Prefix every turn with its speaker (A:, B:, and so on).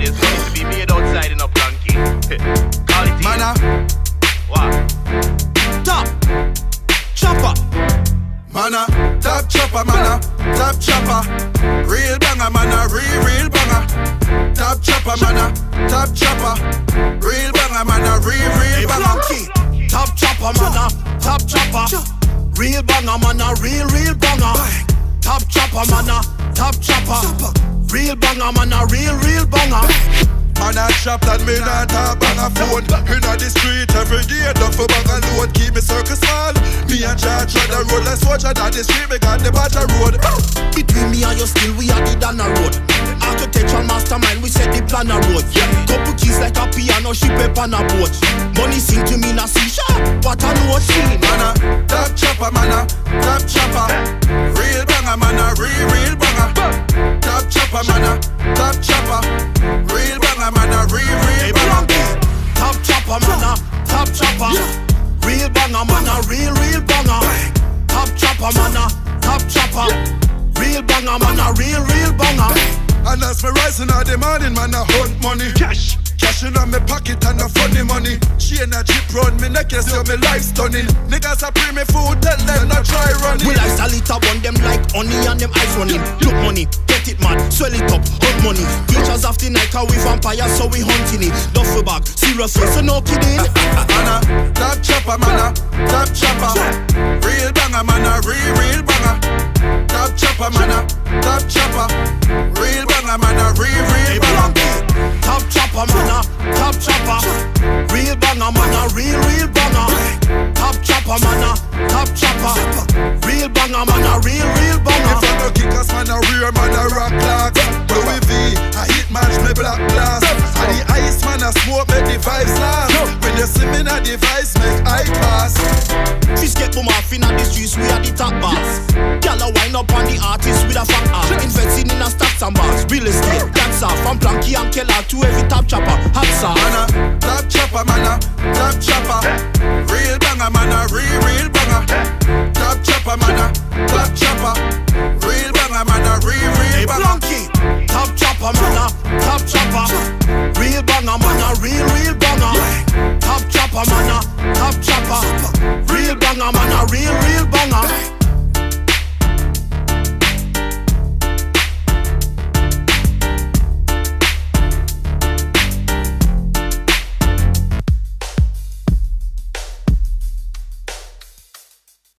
A: inside, there's to be made outside in a blankie. Call it.
B: Mana,
A: What?
C: Top chopper.
B: mana, top chopper, mana, top chopper. Real banger, mana, real, real banger. Banger,
C: man, a real, real banger. Man a
B: chop that me not talk on a phone Inna the street every day Duffel bag and load Keep me circle small Me and Charge on the road Like soldier down the street Me got the battle road
C: Between me and your still, we are the Dana road. Architectural mastermind, we set the plan a road. Couple keys like a piano, she pep on a boat. Money sing to me, na see sharp. What a note scene.
B: Man a top chopper Man top chopper. Real banger, man, a real, real banger. Top chopper, man, a top chopper. Real banger, man, a real, real banger. And as me rising all the morning, man, I hunt money. Cash. Cash in me pocket and no funny money. She and a jeep run me neck, you see me life stunning. Niggas a pre me food, tell them not try running.
C: We like salita on them like honey and them eyes running. Look money, get it man, swell it up, hot money. Creatures of the night, we vampires, so we hunting it. Duffel bag, seriously, so no kidding.
B: Man a top chopper, man a top chopper. Real banger, man a real real banger. Top chopper, man a top chopper. Real banger, man a real real banger.
C: Top chopper, man, a top chopper. Real banger, man, a real, real banger. Top chopper, man, a top chopper. Real banger, man, a real, real
B: If
C: banger.
B: I no kick us, man a real man a rock clock. Louis V, see me na the vibes make eye pass.
C: Fish get boom off in the streets, we are the top boss. Gyal a wind up on the artist with a fat ass. Investing in a stocks and bars, real estate, dancer. From Planky and Kelard to every top chopper, hot sauce.
B: Man uh, top chopper, man a top chopper.
C: man a real, real banger.